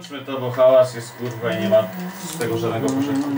Kończmy to, bo hałas jest kurwa i nie ma z tego żadnego pożytku.